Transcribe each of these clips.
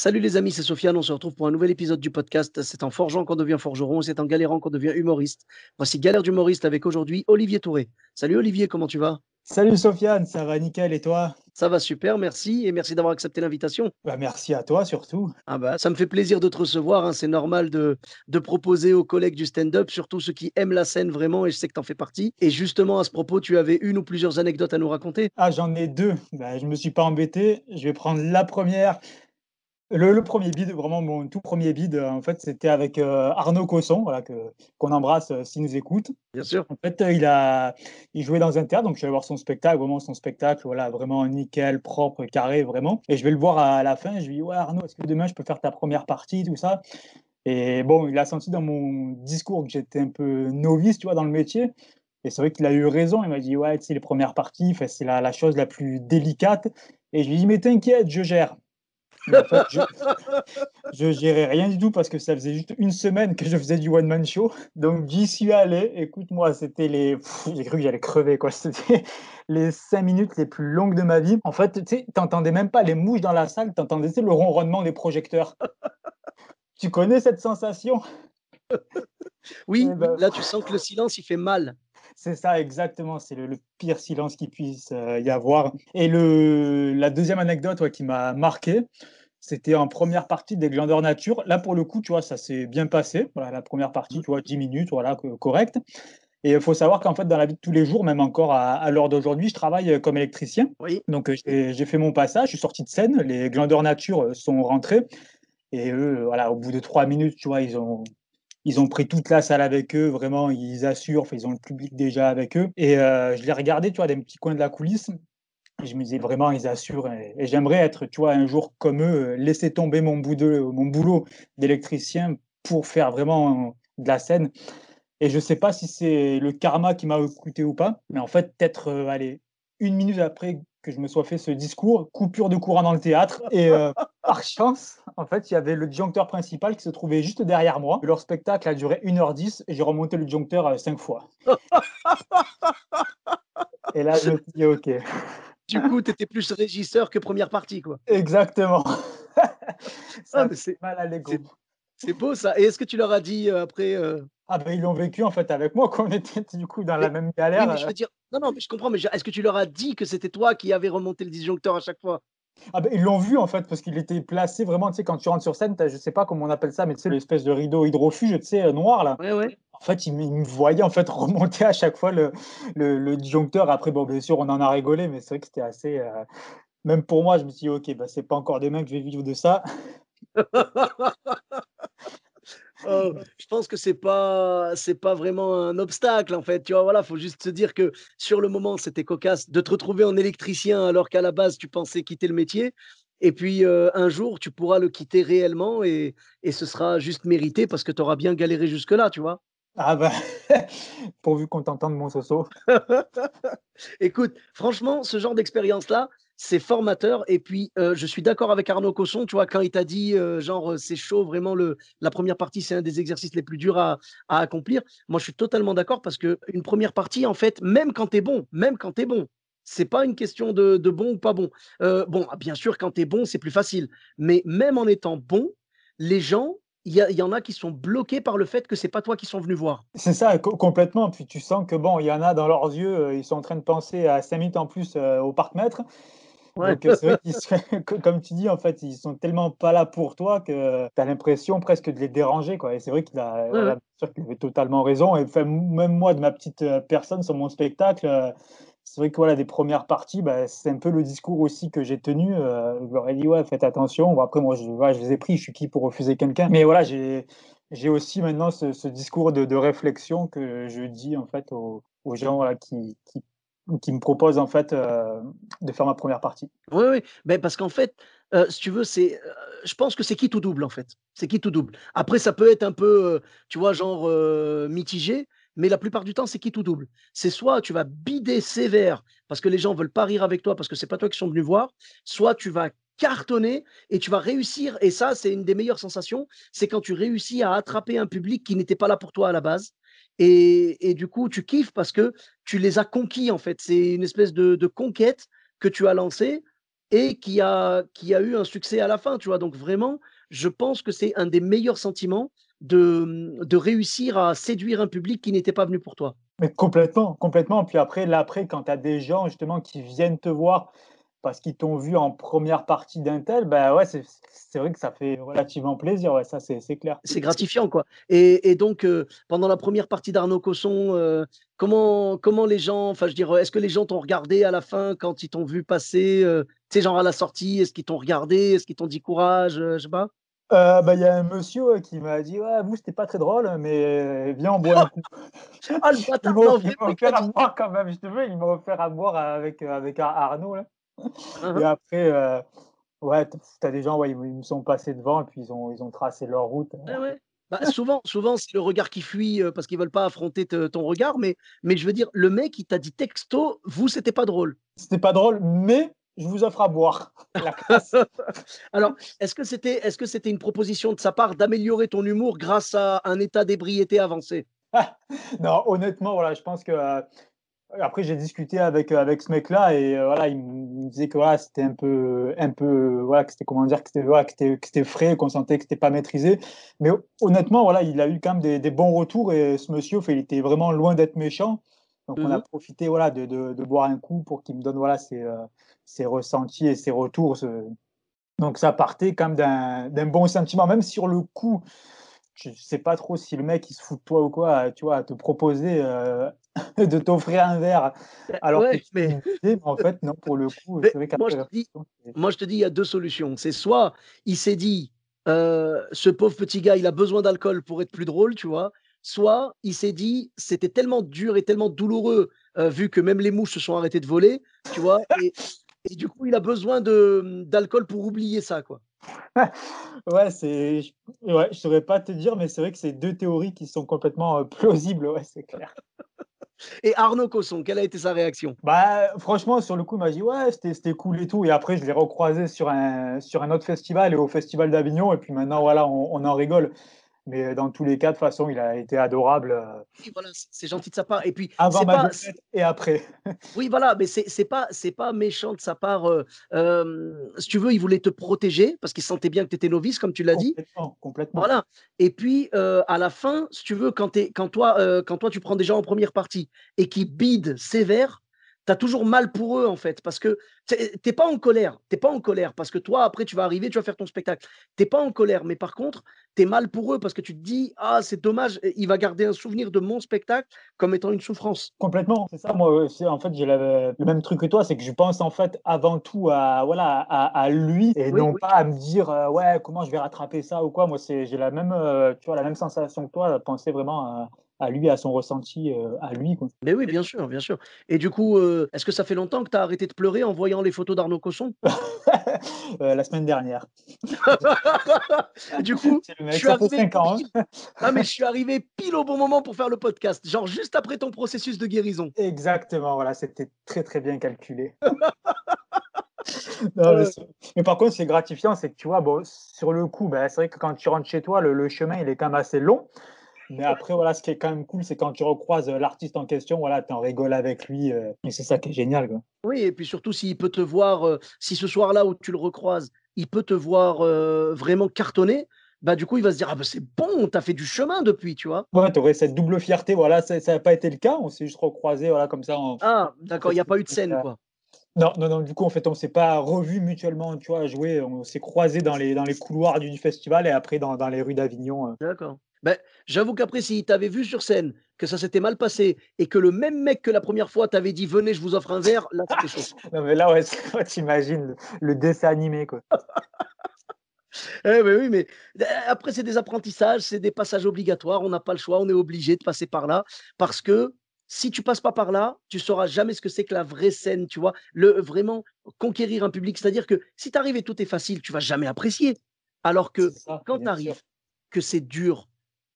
Salut les amis, c'est Sofiane. On se retrouve pour un nouvel épisode du podcast. C'est en forgeant qu'on devient forgeron, c'est en galérant qu'on devient humoriste. Voici Galère d'humoriste avec aujourd'hui Olivier Touré. Salut Olivier, comment tu vas? Salut Sofiane, ça va nickel et toi? Ça va super, merci et merci d'avoir accepté l'invitation. bah, Merci à toi surtout. Ah bah, ça me fait plaisir de te recevoir. hein. C'est normal de, de proposer aux collègues du stand-up, surtout ceux qui aiment la scène vraiment, et je sais que tu en fais partie. Et justement, à ce propos, tu avais une ou plusieurs anecdotes à nous raconter? Ah, j'en ai deux. Bah, je me suis pas embêté. Je vais prendre la première. Le, le premier bid, vraiment mon tout premier bid, euh, en fait, c'était avec euh, Arnaud Cosson, voilà, que, qu'on embrasse euh, s'il nous écoute. Bien sûr. En fait, euh, il a il jouait dans un théâtre, donc je allé voir son spectacle, vraiment son spectacle, voilà, vraiment nickel, propre, carré, vraiment. Et je vais le voir à la fin, je lui dis, ouais Arnaud, est-ce que demain je peux faire ta première partie, tout ça? Et bon, il a senti dans mon discours que j'étais un peu novice, tu vois, dans le métier. Et c'est vrai qu'il a eu raison, il m'a dit, ouais, tu sais, les premières parties, c'est la, la chose la plus délicate. Et je lui dis, mais t'inquiète, je gère. En fait, je, gérais rien du tout parce que ça faisait juste une semaine que je faisais du one-man show. Donc j'y suis allé. Écoute-moi, c'était les. J'ai cru que j'allais crever, quoi. C'était les cinq minutes les plus longues de ma vie. En fait, tu t'entendais même pas les mouches dans la salle, t'entendais le ronronnement des projecteurs. Tu connais cette sensation? Oui, Eh ben, là, tu sens que le silence, il fait mal. C'est ça, exactement. C'est le, le pire silence qu'il puisse euh, y avoir. Et le, la deuxième anecdote ouais, qui m'a marqué, c'était en première partie des Glandeurs Nature. Là, pour le coup, tu vois, ça s'est bien passé. Voilà, la première partie, tu vois, 10 minutes, voilà, co- correct. Et il faut savoir qu'en fait, dans la vie de tous les jours, même encore à, à l'heure d'aujourd'hui, je travaille euh, comme électricien. Oui. Donc, euh, j'ai fait mon passage, je suis sorti de scène, les Glandeurs Nature euh, sont rentrés. Et eux, voilà, au bout de trois minutes, tu vois, ils ont, ils ont pris toute la salle avec eux, vraiment, ils assurent, ils ont le public déjà avec eux. Et euh, je les regardais, tu vois, des petits coins de la coulisse. Je me disais vraiment, ils assurent. Et, et j'aimerais être, tu vois, un jour comme eux, euh, laisser tomber mon, bout de, mon boulot d'électricien pour faire vraiment de la scène. Et je ne sais pas si c'est le karma qui m'a écouté ou pas, mais en fait, peut-être, euh, allez, une minute après que je me sois fait ce discours, coupure de courant dans le théâtre. Et euh, par chance, en fait, il y avait le disjoncteur principal qui se trouvait juste derrière moi. Leur spectacle a duré 1h10 et j'ai remonté le disjoncteur euh, cinq fois. Et là, je me suis dit, OK, Du coup, tu étais plus régisseur que première partie, quoi. exactement. Ça Ah, mais c'est mal à l'ego. c'est- beau ça. Et est-ce que tu leur as dit euh, après euh, Ah ben ils l'ont vécu en fait avec moi, qu'on était du coup dans la même Oui, galère. mais je veux dire, non, non, mais je comprends, mais je- est-ce que tu leur as dit que c'était toi qui avais remonté le disjoncteur à chaque fois? Ah ben, ils l'ont vu en fait parce qu'il était placé vraiment, tu sais, quand tu rentres sur scène, je sais pas comment on appelle ça, mais tu sais, l'espèce de rideau hydrofuge, tu sais, euh, noir là. Ouais, ouais. En fait, ils, me voyaient en fait remonter à chaque fois le, le, le disjoncteur. Après, bon, bien sûr, on en a rigolé, mais c'est vrai que c'était assez. euh, Même pour moi, je me suis dit, ok, bah, c'est pas encore demain que je vais vivre de ça. Oh, je pense que c'est pas c'est pas vraiment un obstacle en fait. Tu vois, voilà, faut juste se dire que sur le moment, c'était cocasse de te retrouver en électricien alors qu'à la base, tu pensais quitter le métier. Et puis euh, un jour, tu pourras le quitter réellement et, et ce sera juste mérité parce que tu auras bien galéré jusque-là, tu vois. Ah ben, pourvu qu'on t'entende mon soso. Écoute, franchement, ce genre d'expérience-là, c'est formateur. Et puis, je suis d'accord avec Arnaud Cosson, tu vois, quand il t'a dit, genre, c'est chaud, vraiment, le, la première partie, c'est un des exercices les plus durs à, accomplir. Moi, je suis totalement d'accord parce qu'une première partie, en fait, même quand tu es bon, même quand tu es bon, c'est pas une question de, bon ou pas bon. Bon, ah, bien sûr, quand tu es bon, c'est plus facile. Mais même en étant bon, les gens, il y, y en a qui sont bloqués par le fait que c'est pas toi qui sont venus voir. C'est ça, co- complètement. Puis tu sens que bon, il y en a dans leurs yeux, ils sont en train de penser à 5 minutes en plus au parc-mètre. Ouais. Donc, c'est vrai qu'ils comme tu dis, en fait, ils sont tellement pas là pour toi que tu as l'impression presque de les déranger, quoi. Et c'est vrai qu'il a, Ouais, sûr qu'il avait totalement raison. Et enfin, même moi, de ma petite euh, personne sur mon spectacle, euh, c'est vrai que voilà, des premières parties, bah, c'est un peu le discours aussi que j'ai tenu. euh, je leur ai dit, ouais, faites attention. Bon, après, moi, je, voilà, je les ai pris, je suis qui pour refuser quelqu'un. Mais voilà, j'ai, j'ai aussi maintenant ce, ce discours de, de réflexion que je dis, en fait, aux, aux gens voilà, qui, qui, qui me proposent, en fait, euh, de faire ma première partie. Oui, oui, parce qu'en fait, heu, si tu veux, c'est, heu, je pense que c'est qui tout double, en fait. C'est qui tout double. Après, ça peut être un peu, tu vois, genre, mitigé, mais la plupart du temps, c'est qui tout double. C'est soit tu vas bider sévère parce que les gens veulent pas rire avec toi parce que c'est pas toi qui sont venus voir, soit tu vas cartonner et tu vas réussir et ça, c'est une des meilleures sensations, c'est quand tu réussis à attraper un public qui n'était pas là pour toi à la base et du coup, tu kiffes parce que tu les as conquis, en fait. C'est une espèce de de conquête que tu as lancée et qui a, qui a eu un succès à la fin, tu vois. Donc vraiment, je pense que c'est un des meilleurs sentiments de, de réussir à séduire un public qui n'était pas venu pour toi. Mais complètement, complètement. Puis après, l'après, quand tu as des gens justement qui viennent te voir parce qu'ils t'ont vu en première partie d'un tel, ben ouais, c'est vrai que ça fait relativement plaisir, ouais, ça c'est clair. C'est gratifiant, quoi. Et, et donc, euh, pendant la première partie d'Arnaud Cosson, euh, comment, comment les gens, enfin, je dirais, est-ce que les gens t'ont regardé à la fin quand ils t'ont vu passer, euh, tu sais, genre à la sortie, est-ce qu'ils t'ont regardé, est-ce qu'ils t'ont dit courage, je sais pas? Bah, il y a un monsieur qui m'a dit Ouais, vous, c'était pas très drôle, mais viens, on boit un coup. ah, le bâtard, il m'a offert à boire quand même, je te veux, il m'a offert à boire avec, avec Arnaud. Là. Uh-huh. Et après, euh, ouais, tu as des gens, ouais, ils, me sont passés devant et puis ils ont, ils ont tracé leur route. Bah, souvent, souvent c'est le regard qui fuit euh, parce qu'ils veulent pas affronter ton regard, mais, mais je veux dire, le mec, il t'a dit texto, vous, c'était pas drôle. C'était pas drôle, mais je vous offre à boire. Alors, est-ce que c'était est -ce c'était une proposition de sa part d'améliorer ton humour grâce à un état d'ébriété avancé? Non, honnêtement, voilà, je pense que euh, après, j'ai discuté avec, euh, avec ce mec-là et euh, voilà, il me disait que voilà, c'était un peu, un peu, voilà, que c'était comment dire, que c'était voilà, que frais, qu'on sentait que c'était pas maîtrisé. Mais honnêtement, voilà, il a eu quand même des, des bons retours et ce monsieur, il était vraiment loin d'être méchant. Donc, on a mmh profité voilà, de, de, de, boire un coup pour qu'il me donne voilà, ses, euh, ses ressentis et ses retours. Donc, ça partait quand même d'un bon sentiment, même sur le coup je sais pas trop si le mec il se fout de toi ou quoi, tu vois, à te proposer euh, de t'offrir un verre. Bah, alors mais... en fait, non, pour le coup, c'est vrai moi, je te dis, moi, je te dis, il y a deux solutions. C'est soit il s'est dit, euh, ce pauvre petit gars, il a besoin d'alcool pour être plus drôle, tu vois. Soit il s'est dit, c'était tellement dur et tellement douloureux, euh, vu que même les mouches se sont arrêtées de voler, tu vois. Et, et du coup, il a besoin d'alcool pour oublier ça, quoi. ouais, c'est. Ouais, je saurais pas te dire, mais c'est vrai que c'est deux théories qui sont complètement euh, plausibles, ouais, c'est clair. Et Arnaud Cosson, quelle a été sa réaction? Bah, franchement, sur le coup, il m'a dit ouais, c'était cool et tout. Et après, je l'ai recroisé sur un, sur un autre festival et au Festival d'Avignon. Et puis maintenant, voilà, on en rigole. Mais dans tous les cas, de toute façon, il a été adorable. Oui, voilà, c'est gentil de sa part. Et puis, avant ma pas, et après. oui, voilà, mais c'est pas, c'est pas méchant de sa part. Euh, si tu veux, il voulait te protéger parce qu'il sentait bien que tu étais novice, comme tu l'as dit. Complètement. Voilà. Et puis, euh, à la fin, si tu veux, quand, es, quand, toi, euh, quand toi, tu prends des gens en première partie et qui bident sévère, tu as toujours mal pour eux, en fait, parce que tu n'es pas en colère. Tu pas en colère, parce que toi, après, tu vas arriver, tu vas faire ton spectacle. Tu pas en colère, mais par contre, tu es mal pour eux, parce que tu te dis, ah, c'est dommage, il va garder un souvenir de mon spectacle comme étant une souffrance. Complètement, c'est ça. Moi, en fait, j'ai le, même truc que toi, c'est que je pense, en fait, avant tout à, voilà, à, lui, et non pas à me dire, euh, ouais, comment je vais rattraper ça ou quoi. Moi, j'ai la même, euh, tu vois, la même sensation que toi, penser vraiment à à lui, à son ressenti, euh, à lui. Quoi. Mais oui, bien sûr, bien sûr. Et du coup, euh, est-ce que ça fait longtemps que tu as arrêté de pleurer en voyant les photos d'Arnaud Cosson? Euh, La semaine dernière. du coup, je suis arrivé ans, hein. ah, mais je suis arrivé pile au bon moment pour faire le podcast, genre juste après ton processus de guérison. Exactement, voilà, c'était très très bien calculé. mais, par contre, c'est gratifiant, c'est que tu vois, bon, sur le coup, ben, c'est vrai que quand tu rentres chez toi, le, le chemin il est quand même assez long. Mais après, voilà, ce qui est quand même cool, c'est quand tu recroises euh, l'artiste en question, voilà, tu en rigoles avec lui. Euh, et c'est ça qui est génial. Quoi. Oui, et puis surtout, s'il peut te voir, euh, si ce soir-là où tu le recroises, il peut te voir vraiment cartonner, bah du coup, il va se dire, ah bah c'est bon, t'as fait du chemin depuis, tu vois. Ouais, tu aurais cette double fierté, voilà, ça n'a pas été le cas, on s'est juste recroisé, voilà, comme ça. Ah, d'accord, il n'y a pas eu de scène, quoi. Non, non, non, du coup, en fait, on ne s'est pas revu mutuellement, tu vois, jouer, on s'est croisé dans les, dans les couloirs du festival et après dans, dans les rues d'Avignon. D'accord. Ben, j'avoue qu'après, si t'avait vu sur scène, que ça s'était mal passé et que le même mec que la première fois t'avait dit venez, je vous offre un verre, là c'était chaud. non, mais là, ouais, t'imagines le, dessin animé, quoi. eh ben oui, mais eh, après, c'est des apprentissages, c'est des passages obligatoires, on n'a pas le choix, on est obligé de passer par là parce que si tu passes pas par là, tu sauras jamais ce que c'est que la vraie scène, tu vois, le vraiment conquérir un public. C'est-à-dire que si tu arrives et tout est facile, tu vas jamais apprécier. Alors que quand tu arrives, que c'est dur,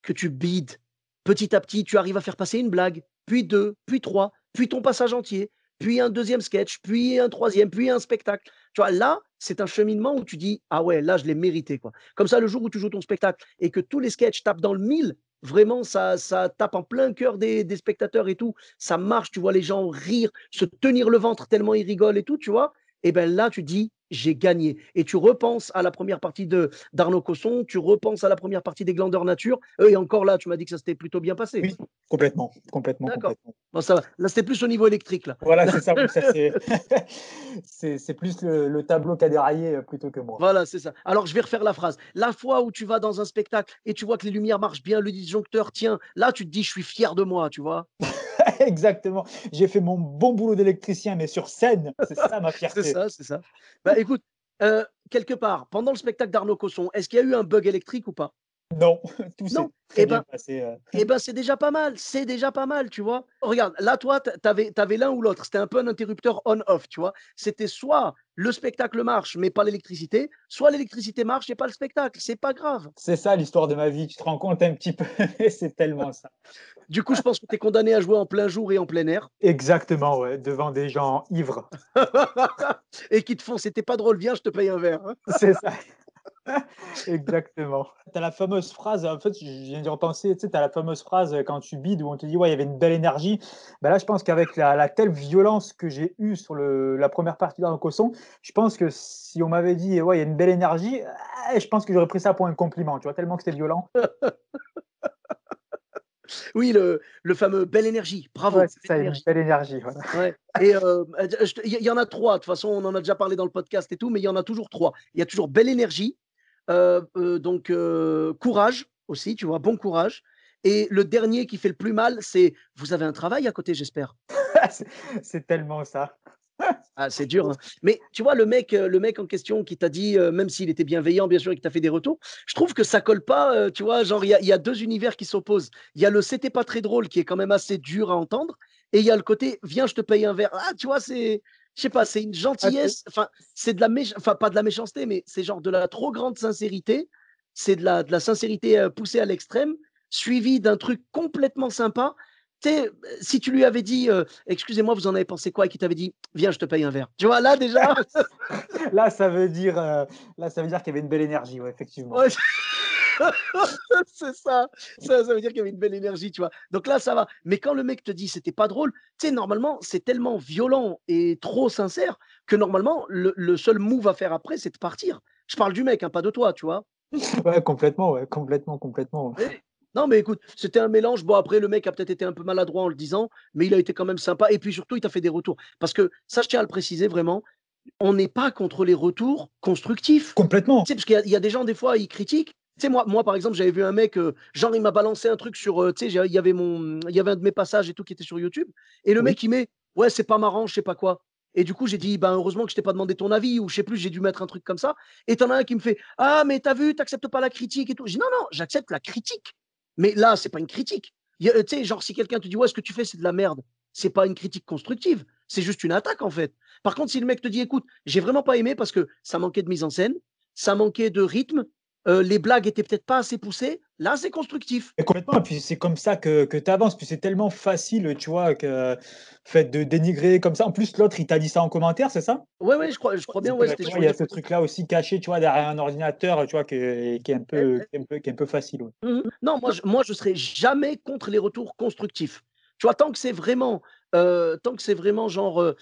que tu bides. Petit à petit, tu arrives à faire passer une blague, puis deux, puis trois, puis ton passage entier, puis un deuxième sketch, puis un troisième, puis un spectacle. Tu vois, là, c'est un cheminement où tu dis Ah ouais, là, je l'ai mérité. Quoi. Comme ça, le jour où tu joues ton spectacle et que tous les sketchs tapent dans le mille, vraiment, ça, ça tape en plein cœur des, spectateurs et tout. Ça marche, tu vois les gens rire, se tenir le ventre tellement ils rigolent et tout, tu vois. Et ben là, tu dis, j'ai gagné. Et tu repenses à la première partie de d'Arnaud Cosson, tu repenses à la première partie des Glandeurs Nature. et encore là, tu m'as dit que ça s'était plutôt bien passé. Oui, complètement, complètement. D'accord. Bon, ça va. Là, c'était plus au niveau électrique. Là. Voilà, c'est ça. c'est plus le, tableau qui a déraillé euh, plutôt que moi. Voilà, c'est ça. Alors, je vais refaire la phrase. La fois où tu vas dans un spectacle et tu vois que les lumières marchent bien, le disjoncteur tient, là, tu te dis, je suis fier de moi, tu vois. Exactement. J'ai fait mon bon boulot d'électricien, mais sur scène. C'est ça ma fierté. c'est ça, c'est ça. Bah, écoute, euh, quelque part, pendant le spectacle d'Arnaud Cosson, est-ce qu'il y a eu un bug électrique ou pas? Non, tout s'est eh ben, passé. Euh. Eh ben, c'est déjà pas mal, c'est déjà pas mal, tu vois. Regarde, là, toi, tu avais, l'un ou l'autre. C'était un peu un interrupteur on-off, tu vois. C'était soit le spectacle marche, mais pas l'électricité, soit l'électricité marche et pas le spectacle. C'est pas grave. C'est ça l'histoire de ma vie, tu te rends compte un petit peu, c'est tellement ça. Du coup, je pense que tu es condamné à jouer en plein jour et en plein air. Exactement, ouais, devant des gens ivres. et qui te font, c'était pas drôle, viens, je te paye un verre. Hein. C'est ça. Exactement. Tu as la fameuse phrase, en fait, je viens d'y repenser, tu sais, tu as la fameuse phrase quand tu bides où on te dit, ouais, il y avait une belle énergie. Ben là, je pense qu'avec la, telle violence que j'ai eue sur le, la première partie d'un Cosson, je pense que si on m'avait dit, ouais, il y a une belle énergie, eh, je pense que j'aurais pris ça pour un compliment, tu vois, tellement que c'était violent. Oui, le, le, fameux belle énergie. Bravo. c'est ça, une belle énergie. Ouais. Et euh, il y, en a trois. De toute façon, on en a déjà parlé dans le podcast et tout, mais il y en a toujours trois. Il y a toujours belle énergie, euh, euh, donc courage aussi, tu vois, bon courage. Et le dernier qui fait le plus mal, c'est vous avez un travail à côté, j'espère. c'est tellement ça. Ah, c'est dur. Hein. Mais tu vois, le mec, euh, le mec en question qui t'a dit, euh, même s'il était bienveillant, bien sûr, et qui t'a fait des retours, je trouve que ça colle pas. Euh, tu vois, genre, il y, a deux univers qui s'opposent. Il y a le c'était pas très drôle qui est quand même assez dur à entendre. Et il y a le côté viens, je te paye un verre. Ah, tu vois, c'est. Je sais pas, c'est une ah, gentillesse. Enfin, c'est de la méchanceté. Enfin, pas de la méchanceté, mais c'est genre de la trop grande sincérité. C'est de la, de la sincérité poussée à l'extrême, suivi d'un truc complètement sympa si tu lui avais dit, excusez-moi, vous en avez pensé quoi, et qu'il t'avait dit, viens, je te paye un verre. Tu vois, là déjà. là, ça veut dire, là, ça veut dire qu'il y avait une belle énergie, ouais, effectivement. c'est ça. ça. veut dire qu'il y avait une belle énergie, tu vois. Donc là, ça va. Mais quand le mec te dit c'était pas drôle, tu sais, normalement, c'est tellement violent et trop sincère que normalement, le, seul move à faire après, c'est de partir. Je parle du mec, hein, pas de toi, tu vois. Ouais, complètement, ouais, complètement, complètement. Non, mais écoute, c'était un mélange. Bon, après, le mec a peut-être été un peu maladroit en le disant, mais il a été quand même sympa. Et puis surtout, il t'a fait des retours. Parce que ça, je tiens à le préciser vraiment, on n'est pas contre les retours constructifs. Complètement. Tu sais, parce qu'il y, a des gens, des fois, ils critiquent. Tu sais, moi, moi, par exemple, j'avais vu un mec, euh, genre, il m'a balancé un truc sur, euh, tu sais, il y avait mon, il y avait un de mes passages et tout qui était sur YouTube. Et le mec, il met, ouais, c'est pas marrant, je sais pas quoi. Et du coup, j'ai dit, ben, heureusement que je t'ai pas demandé ton avis, ou je sais plus, j'ai dû mettre un truc comme ça. Et t'en as un qui me fait, ah, mais t'as vu, t'acceptes pas la critique et tout. Je dis, non, non, j'accepte la critique. Mais là, c'est pas une critique. Tu sais, genre, si quelqu'un te dit, ouais, ce que tu fais, c'est de la merde, c'est pas une critique constructive. C'est juste une attaque, en fait. Par contre, si le mec te dit, écoute, j'ai vraiment pas aimé parce que ça manquait de mise en scène, ça manquait de rythme, euh, les blagues étaient peut-être pas assez poussées, là, c'est constructif. Et complètement. Et puis, c'est comme ça que, que tu avances. Puis, c'est tellement facile, tu vois, que fait de dénigrer comme ça. En plus, l'autre, il t'a dit ça en commentaire, c'est ça? Oui, oui, je crois, je crois bien. Ouais, il y a ce truc-là aussi caché, tu vois, derrière un ordinateur, tu vois, qui est, un, peu, qui est, un, peu, qui est un peu facile. Mmh non, moi, je, moi, je serais jamais contre les retours constructifs. Tu vois, tant que c'est vraiment, tant que c'est vraiment genre,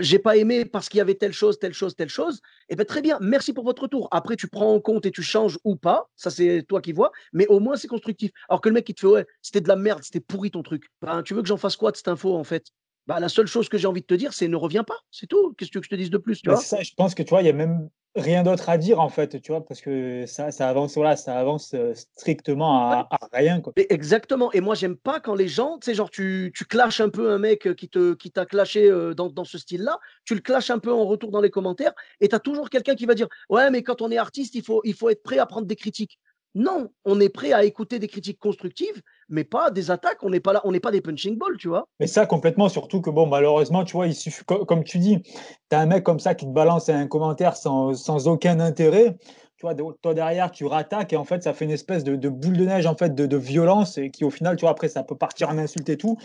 j'ai pas aimé parce qu'il y avait telle chose, telle chose, telle chose, et eh ben très bien, merci pour votre retour. Après, tu prends en compte et tu changes ou pas, ça c'est toi qui vois, mais au moins c'est constructif. Alors que le mec qui te fait ouais, c'était de la merde, c'était pourri ton truc. Ben, tu veux que j'en fasse quoi de cette info en fait? Bah, la seule chose que j'ai envie de te dire, c'est ne reviens pas. C'est tout. Qu'est-ce que tu veux que je te dise de plus tu bah, vois ça, Je pense que tu vois, il y a même rien d'autre à dire en fait, tu vois, parce que ça, ça avance, voilà, ça avance strictement à, rien. Quoi. exactement. Et moi, j'aime pas quand les gens, tu sais, genre, tu, tu clashes un peu un mec qui te, qui t'a clashé dans, dans, ce style-là, tu le clashes un peu en retour dans les commentaires, et tu as toujours quelqu'un qui va dire, ouais, mais quand on est artiste, il faut, il faut être prêt à prendre des critiques. Non, on est prêt à écouter des critiques constructives, mais pas des attaques. On n'est pas là, on n'est pas des punching balls, tu vois. Mais ça, complètement, surtout que, bon, malheureusement, tu vois, il suffit, comme tu dis, tu as un mec comme ça qui te balance un commentaire sans, sans aucun intérêt. Tu vois, toi derrière, tu rattaques et en fait, ça fait une espèce de, boule de neige en fait de, violence et qui au final, tu vois, après, ça peut partir en insulte et tout.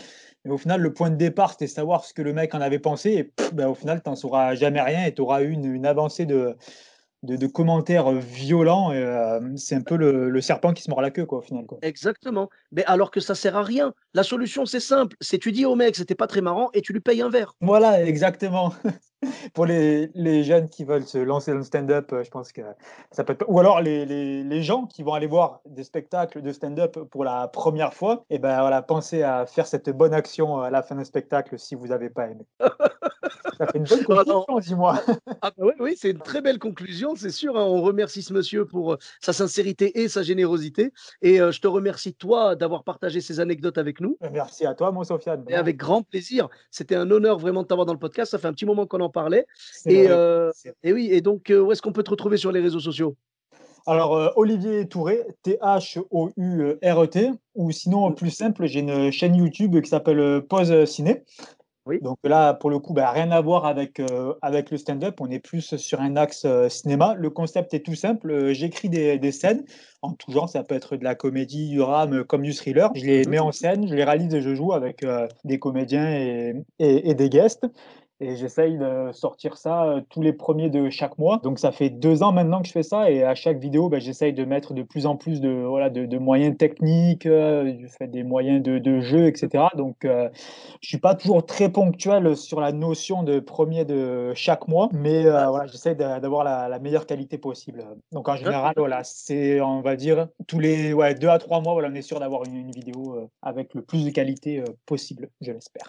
Mais au final, le point de départ, c'était savoir ce que le mec en avait pensé et ben, au final, tu n'en sauras jamais rien et tu auras eu une, une avancée de, de, commentaires violents. c'est un peu le, serpent qui se mord la queue, quoi, au final. Quoi. Exactement. Mais alors que ça sert à rien. La solution, c'est simple. C'est tu dis au mec, c'était pas très marrant, et tu lui payes un verre. Voilà, exactement. Pour les, les, jeunes qui veulent se lancer dans le stand-up, je pense que ça peut être. Ou alors les, les, les, gens qui vont aller voir des spectacles de stand-up pour la première fois, et ben voilà, pensez à faire cette bonne action à la fin d'un spectacle si vous n'avez pas aimé. ça fait une bonne conclusion, dis-moi. Ah bah oui, oui c'est une très belle conclusion, c'est sûr. Hein. On remercie ce monsieur pour sa sincérité et sa générosité. Et je te remercie, toi, d'avoir partagé ces anecdotes avec nous. Merci à toi, mon Sofiane. Et avec grand plaisir. C'était un honneur vraiment de t'avoir dans le podcast. Ça fait un petit moment qu'on en parlait. Et, et, oui, et donc, où est-ce qu'on peut te retrouver sur les réseaux sociaux? Alors, Olivier Touré, T-H-O-U-R-E-T, ou sinon, plus simple, j'ai une chaîne YouTube qui s'appelle Pause Ciné. Donc là, pour le coup, bah, rien à voir avec, euh, avec le stand-up. On est plus sur un axe euh, cinéma. Le concept est tout simple. Euh, j'écris des, des, scènes en tout genre. Ça peut être de la comédie, du drame, comme du thriller. Je les mets en scène, je les réalise et je joue avec des comédiens et, et, et des guests et j'essaye de sortir ça euh, tous les premiers de chaque mois. Donc ça fait deux ans maintenant que je fais ça et à chaque vidéo, ben, j'essaye de mettre de plus en plus de, voilà, de, moyens techniques, euh, je fais des moyens de, de jeu, etc. Donc euh, je suis pas toujours très ponctuel sur la notion de premier de chaque mois, mais voilà, j'essaye d'avoir la, meilleure qualité possible. Donc en général, voilà, c'est, on va dire, tous les ouais, deux à trois mois, voilà, on est sûr d'avoir une, vidéo avec le plus de qualité possible, je l'espère.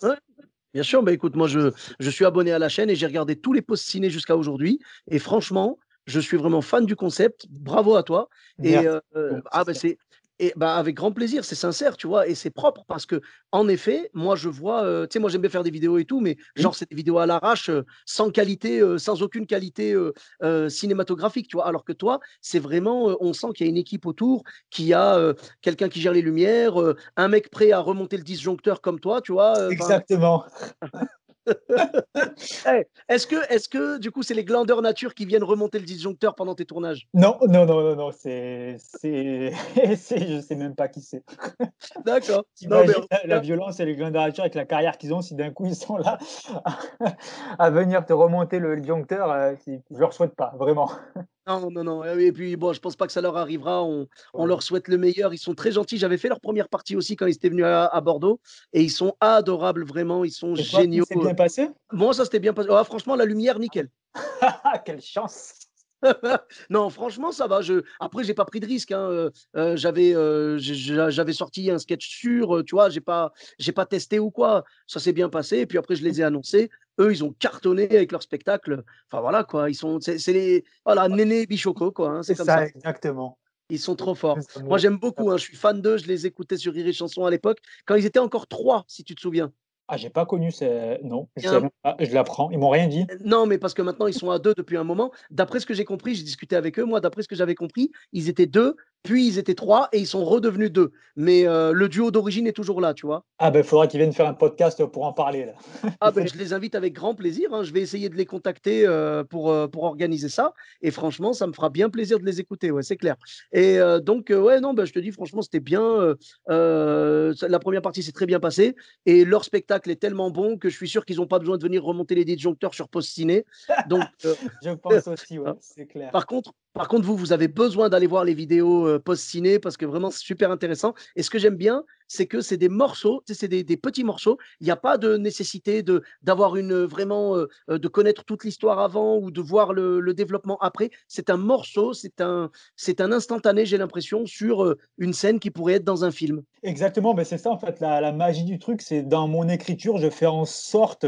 Bien sûr, bah écoute, moi je, je suis abonné à la chaîne et j'ai regardé tous les posts ciné jusqu'à aujourd'hui. Et franchement, je suis vraiment fan du concept. Bravo à toi. Et euh, ah bah c'est et bah, avec grand plaisir, c'est sincère, tu vois, et c'est propre parce que, en effet, moi, je vois, tu sais, moi, j'aime bien faire des vidéos et tout, mais genre, c'est des vidéos à l'arrache, sans qualité, sans aucune qualité cinématographique, tu vois. Alors que toi, c'est vraiment, on sent qu'il y a une équipe autour, qu'il y a quelqu'un qui gère les lumières, un mec prêt à remonter le disjoncteur comme toi, tu vois. Exactement. Eh, est-ce que, est que, du coup, c'est les glandeurs nature qui viennent remonter le disjoncteur pendant tes tournages? Non, non, non, non, non, c'est, c'est, je sais même pas qui c'est. D'accord. la, violence et les glandeurs nature avec la carrière qu'ils ont, si d'un coup ils sont là à venir te remonter le disjoncteur, euh, je leur souhaite pas, vraiment. Non, non, non. Et puis, bon, je pense pas que ça leur arrivera. On, leur souhaite le meilleur. Ils sont très gentils. J'avais fait leur première partie aussi quand ils étaient venus à, Bordeaux. Et ils sont adorables, vraiment. Ils sont géniaux. C'est bien passé? Bon, ça s'était bien passé. Ah, franchement, la lumière, nickel. Quelle chance non, franchement, ça va. Je... Après, j'ai pas pris de risque. Hein. Euh, euh, j'avais, euh, j'avais sorti un sketch sûr, tu vois. J'ai pas, j'ai pas testé ou quoi. Ça s'est bien passé. Et puis après, je les ai annoncés eux, ils ont cartonné avec leur spectacle. Enfin voilà quoi, ils sont, c'est les, voilà, Néné Bichoco quoi. Hein, c'est ça, exactement. Ils sont trop forts. Moi, j'aime beaucoup. Hein, je suis fan d'eux. Je les écoutais sur Rire et Chanson à l'époque, quand ils étaient encore trois, si tu te souviens. Ah, j'ai pas connu ces. Non, je, je l'apprends. Ils m'ont rien dit. Non, mais parce que maintenant, ils sont à deux depuis un moment. D'après ce que j'ai compris, j'ai discuté avec eux. Moi, d'après ce que j'avais compris, ils étaient deux puis ils étaient trois et ils sont redevenus deux. Mais euh, le duo d'origine est toujours là, tu vois. Ah ben il faudra qu'ils viennent faire un podcast pour en parler là. ah ben je les invite avec grand plaisir. Hein. Je vais essayer de les contacter euh, pour, euh, pour organiser ça. Et franchement, ça me fera bien plaisir de les écouter, ouais, c'est clair. Et donc ouais non, ben, je te dis franchement c'était bien. la première partie s'est très bien passée et leur spectacle est tellement bon que je suis sûr qu'ils n'ont pas besoin de venir remonter les disjoncteurs sur Post Ciné. Donc je pense aussi, ouais, c'est clair. Par contre, par contre, vous, vous avez besoin d'aller voir les vidéos euh, post-ciné parce que vraiment, c'est super intéressant. Et ce que j'aime bien, c'est que c'est des morceaux, c'est des, petits morceaux. Il n'y a pas de nécessité de d'avoir une vraiment euh, euh, de connaître toute l'histoire avant ou de voir le, développement après. C'est un morceau, c'est un c'est un instantané, j'ai l'impression, sur une scène qui pourrait être dans un film. Exactement, mais c'est ça en fait la magie du truc. C'est dans mon écriture, je fais en sorte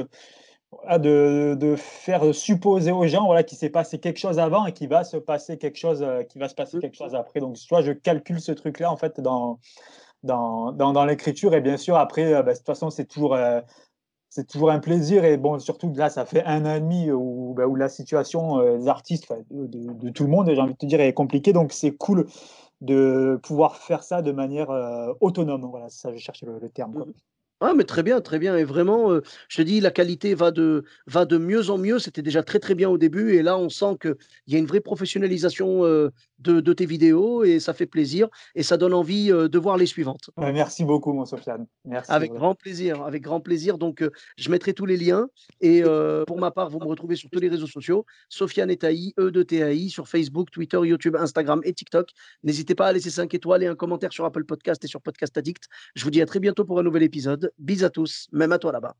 de, de, faire supposer aux gens voilà, qu'il s'est passé quelque chose avant et qu'il va se passer quelque chose, euh, qui va se passer quelque chose après. Donc, tu vois, je calcule ce truc-là en fait dans, dans, dans, l'écriture. Et bien sûr, après, euh, bah, de toute façon, c'est toujours, euh, c'est toujours un plaisir. Et bon, surtout là, ça fait un an et demi où, bah, où la situation des artistes, de, de, tout le monde, j'ai envie de te dire, est compliquée. Donc, c'est cool de pouvoir faire ça de manière autonome. Voilà, ça, je cherche le, le terme. Quoi. Ah, mais très bien, très bien. Et vraiment, euh, je te dis, la qualité va de, va de mieux en mieux. C'était déjà très, très bien au début. Et là, on sent qu'il y a une vraie professionnalisation euh, de, de, tes vidéos et ça fait plaisir. Et ça donne envie euh, de voir les suivantes. merci beaucoup, mon Sofiane. Merci. Avec grand plaisir. Avec grand plaisir. Donc, je mettrai tous les liens. Et pour ma part, vous me retrouvez sur tous les réseaux sociaux. Sofiane Etaï, E de TAI, sur Facebook, Twitter, YouTube, Instagram et TikTok. N'hésitez pas à laisser 5 étoiles et un commentaire sur Apple Podcast et sur Podcast Addict. Je vous dis à très bientôt pour un nouvel épisode. Bis à tous, même à toi là-bas.